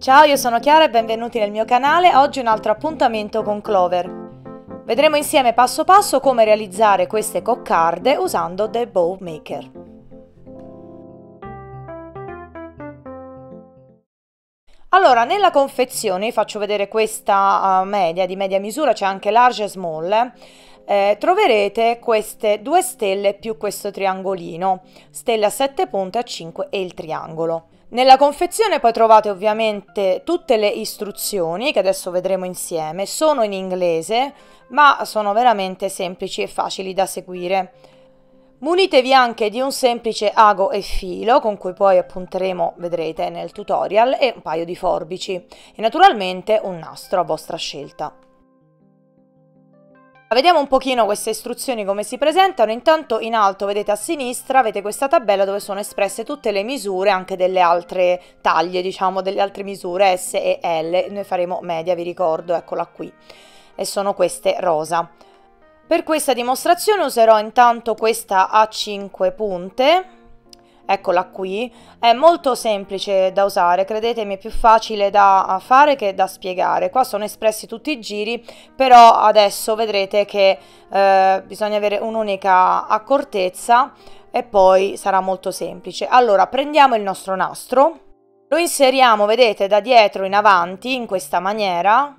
Ciao, io sono Chiara e benvenuti nel mio canale. Oggi un altro appuntamento con Clover. Vedremo insieme passo passo come realizzare queste coccarde usando The Bow Maker. Allora, nella confezione, faccio vedere questa uh, media, di media misura, c'è anche large e small, eh, troverete queste due stelle più questo triangolino, stelle a 7 punte a 5 e il triangolo. Nella confezione poi trovate ovviamente tutte le istruzioni che adesso vedremo insieme, sono in inglese ma sono veramente semplici e facili da seguire. Munitevi anche di un semplice ago e filo con cui poi appunteremo, vedrete nel tutorial, e un paio di forbici e naturalmente un nastro a vostra scelta. Vediamo un pochino queste istruzioni come si presentano, intanto in alto vedete a sinistra avete questa tabella dove sono espresse tutte le misure anche delle altre taglie, diciamo delle altre misure S e L, noi faremo media vi ricordo, eccola qui, e sono queste rosa. Per questa dimostrazione userò intanto questa a 5 punte, eccola qui, è molto semplice da usare, credetemi è più facile da fare che da spiegare, qua sono espressi tutti i giri, però adesso vedrete che eh, bisogna avere un'unica accortezza e poi sarà molto semplice. Allora prendiamo il nostro nastro, lo inseriamo, vedete, da dietro in avanti in questa maniera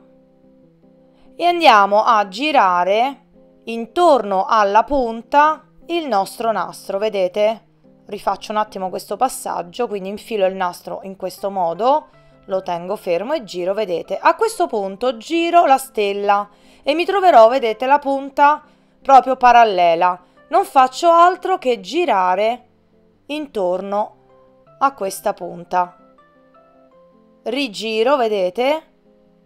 e andiamo a girare intorno alla punta il nostro nastro, vedete? Rifaccio un attimo questo passaggio, quindi infilo il nastro in questo modo, lo tengo fermo e giro, vedete. A questo punto giro la stella e mi troverò, vedete, la punta proprio parallela. Non faccio altro che girare intorno a questa punta. Rigiro, vedete?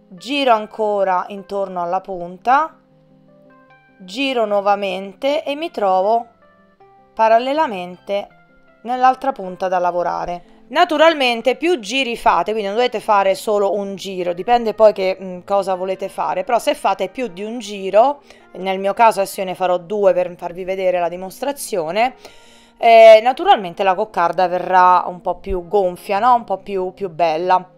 Giro ancora intorno alla punta, giro nuovamente e mi trovo parallelamente nell'altra punta da lavorare. Naturalmente più giri fate, quindi non dovete fare solo un giro, dipende poi che mh, cosa volete fare, però se fate più di un giro, nel mio caso adesso io ne farò due per farvi vedere la dimostrazione, eh, naturalmente la coccarda verrà un po' più gonfia, no? un po' più, più bella.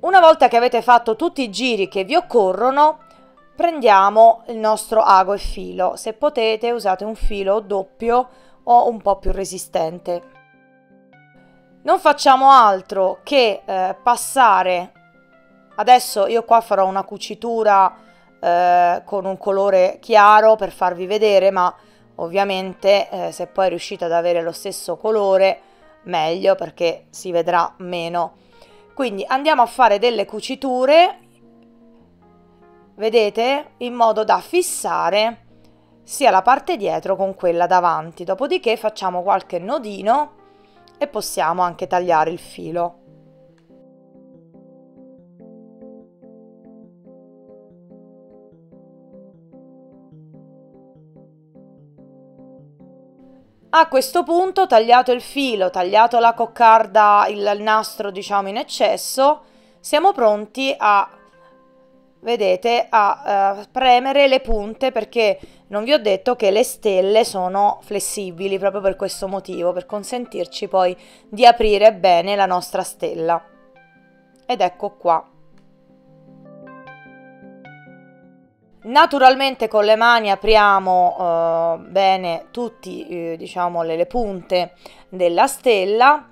Una volta che avete fatto tutti i giri che vi occorrono, prendiamo il nostro ago e filo. Se potete usate un filo doppio o un po' più resistente. Non facciamo altro che eh, passare, adesso io qua farò una cucitura eh, con un colore chiaro per farvi vedere, ma ovviamente eh, se poi riuscite ad avere lo stesso colore meglio perché si vedrà meno quindi andiamo a fare delle cuciture vedete in modo da fissare sia la parte dietro con quella davanti. Dopodiché facciamo qualche nodino e possiamo anche tagliare il filo A questo punto, tagliato il filo, tagliato la coccarda, il nastro diciamo in eccesso, siamo pronti a, vedete, a uh, premere le punte perché non vi ho detto che le stelle sono flessibili proprio per questo motivo, per consentirci poi di aprire bene la nostra stella. Ed ecco qua. Naturalmente con le mani apriamo eh, bene tutte eh, diciamo, le, le, punte della stella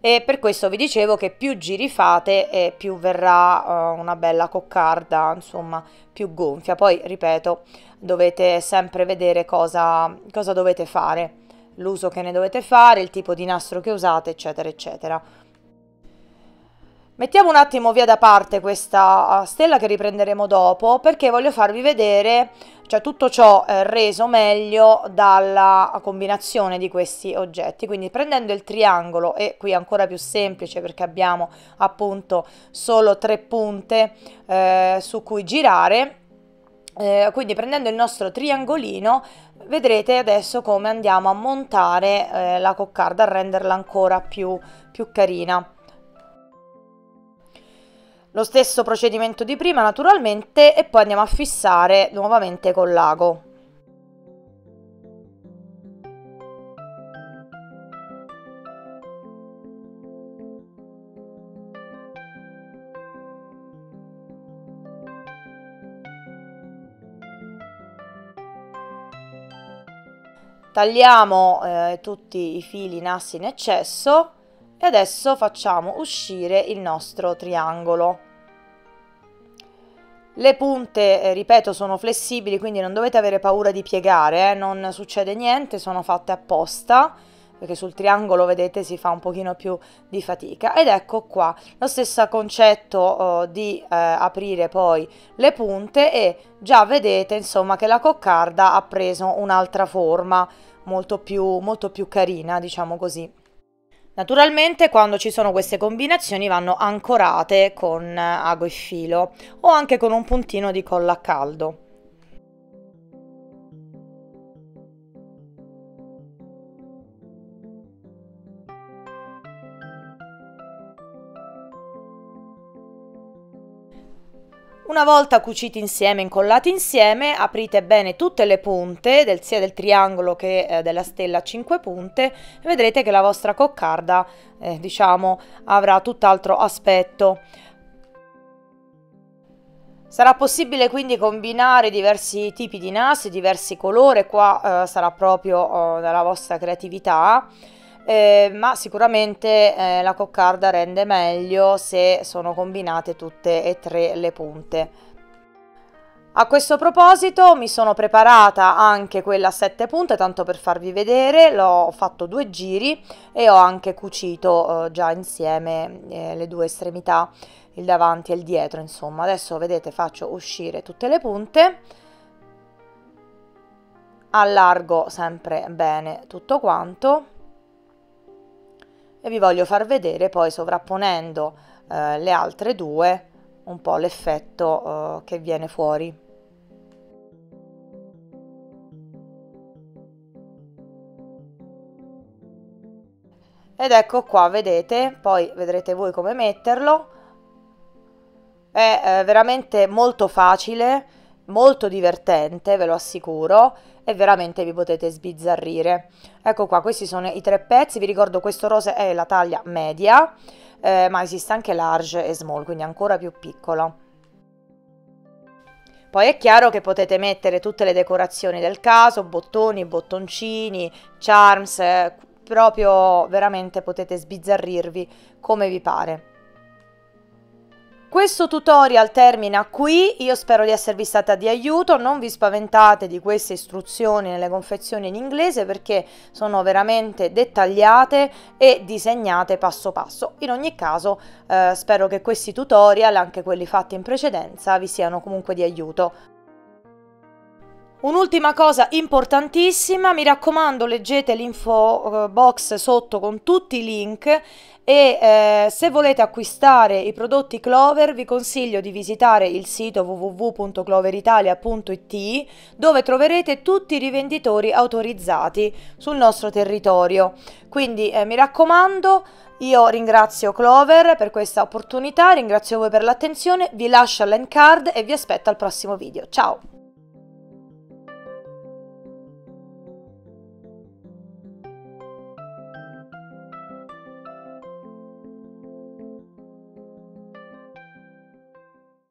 e per questo vi dicevo che più giri fate e più verrà eh, una bella coccarda, insomma più gonfia. Poi ripeto, dovete sempre vedere cosa, cosa dovete fare, l'uso che ne dovete fare, il tipo di nastro che usate, eccetera, eccetera. Mettiamo un attimo via da parte questa uh, stella che riprenderemo dopo perché voglio farvi vedere cioè tutto ciò è reso meglio dalla combinazione di questi oggetti quindi prendendo il triangolo e qui ancora più semplice perché abbiamo appunto solo tre punte eh, su cui girare eh, quindi prendendo il nostro triangolino vedrete adesso come andiamo a montare eh, la coccarda, a renderla ancora più, più carina. Lo stesso procedimento di prima naturalmente e poi andiamo a fissare nuovamente col lago. Tagliamo eh, tutti i fili nassi in eccesso e adesso facciamo uscire il nostro triangolo. Le punte, eh, ripeto, sono flessibili, quindi non dovete avere paura di piegare, eh, non succede niente, sono fatte apposta, perché sul triangolo, vedete, si fa un pochino più di fatica. Ed ecco qua, lo stesso concetto eh, di aprire poi le punte e già vedete, insomma, che la coccarda ha preso un'altra forma molto più, molto più carina, diciamo così. Naturalmente quando ci sono queste combinazioni vanno ancorate con ago e filo o anche con un puntino di colla a caldo. Una volta cuciti insieme, incollati insieme, aprite bene tutte le punte, del, sia del triangolo che eh, della stella a 5 punte, e vedrete che la vostra coccarda, eh, diciamo, avrà tutt'altro aspetto. Sarà possibile quindi combinare diversi tipi di nasi, diversi colori, qua eh, sarà proprio eh, dalla vostra creatività eh, ma sicuramente eh, la coccarda rende meglio se sono combinate tutte e tre le punte. A questo proposito mi sono preparata anche quella a sette punte, tanto per farvi vedere, l'ho fatto due giri e ho anche cucito eh, già insieme eh, le due estremità, il davanti e il dietro, insomma. Adesso vedete faccio uscire tutte le punte, allargo sempre bene tutto quanto e vi voglio far vedere poi sovrapponendo eh, le altre due un po' l'effetto eh, che viene fuori. Ed ecco qua, vedete, poi vedrete voi come metterlo. È eh, veramente molto facile, molto divertente, ve lo assicuro, e veramente vi potete sbizzarrire. Ecco qua, questi sono i tre pezzi, vi ricordo questo rosa è la taglia media, eh, ma esiste anche large e small, quindi ancora più piccolo. Poi è chiaro che potete mettere tutte le decorazioni del caso, bottoni, bottoncini, charms, eh, proprio veramente potete sbizzarrirvi come vi pare. Questo tutorial termina qui, io spero di esservi stata di aiuto, non vi spaventate di queste istruzioni nelle confezioni in inglese perché sono veramente dettagliate e disegnate passo passo. In ogni caso eh, spero che questi tutorial, anche quelli fatti in precedenza, vi siano comunque di aiuto. Un'ultima cosa importantissima, mi raccomando leggete l'info eh, box sotto con tutti i link e eh, se volete acquistare i prodotti Clover vi consiglio di visitare il sito www.cloveritalia.it dove troverete tutti i rivenditori autorizzati sul nostro territorio. Quindi eh, mi raccomando, io ringrazio Clover per questa opportunità, ringrazio voi per l'attenzione, vi lascio l'end card e vi aspetto al prossimo video. Ciao!